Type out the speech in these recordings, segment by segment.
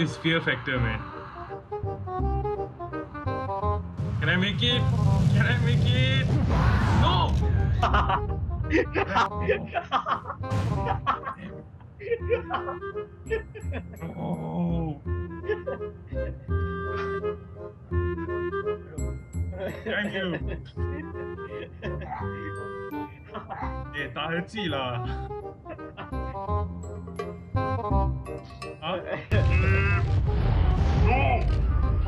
this fear factor, man. Can I make it? Can I make it? No! Oh. Thank you. 也打得记了。啊！Kid! No!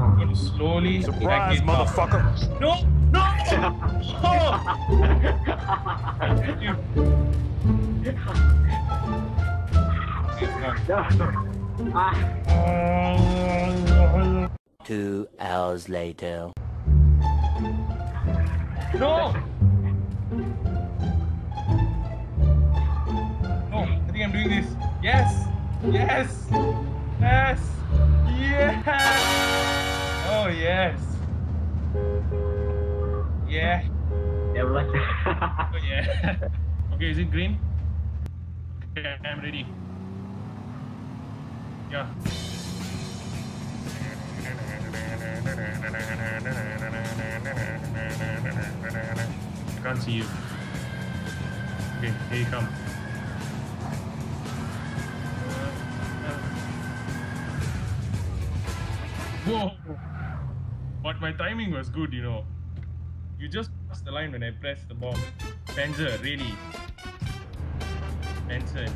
I'm slowly Surprise, back it up. motherfucker. No! No! Oh! Thank you. Two hours later. No! No, I think I'm doing this. Yes! Yes! Yes! Yes! Yes! Yeah! never mind. Oh, yeah! okay, is it green? Okay, I'm ready. Yeah. I can't see you. Okay, here you come. Whoa! But my timing was good, you know. You just passed the line when I pressed the bomb. Panzer, really. Panzer.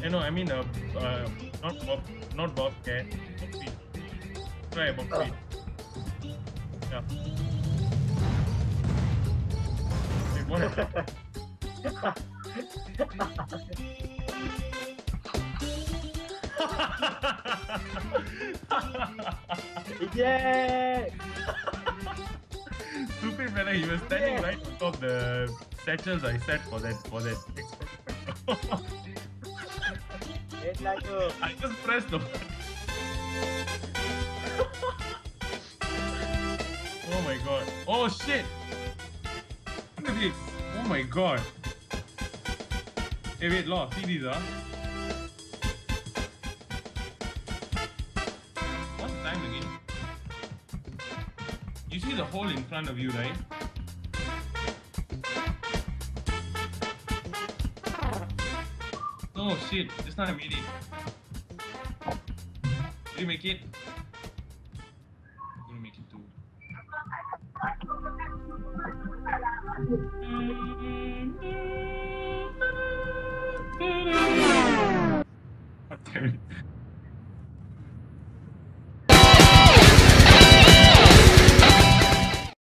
You know, I mean, uh, uh, not Bob, not Bobcat. Bobcat. Try Bobcat. Yeah. Wait, what happened? yeah! Stupid fella, he was standing right on top the satchels I set for that for that. It's like a... I just pressed the button. oh my god. Oh shit! Look at this. Oh my god. Hey wait, Law, see these ah. See the hole in front of you, right? Oh shit, just not I made. Did you make it? I'm gonna make it too. God damn it.